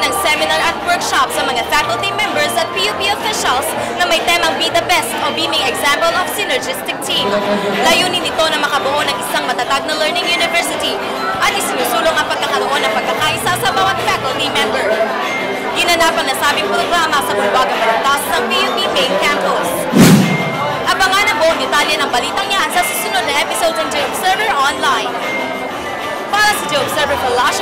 ng seminar at workshop sa mga faculty members at PUP officials na may temang Be the Best o Beaming Example of Synergistic Team. Layunin nito na makabuo ng isang matatag na learning university at isinusulong ang pagkakaroon ng pagkakaisa sa bawat faculty member. Ginanap ang nasabing programa sa Bulbagang Balantas ng PUP Main Campus. Abangan ang buong detalye ng balitang yan sa susunod na episode ng J-Observer Online. Para sa J-Observer Flash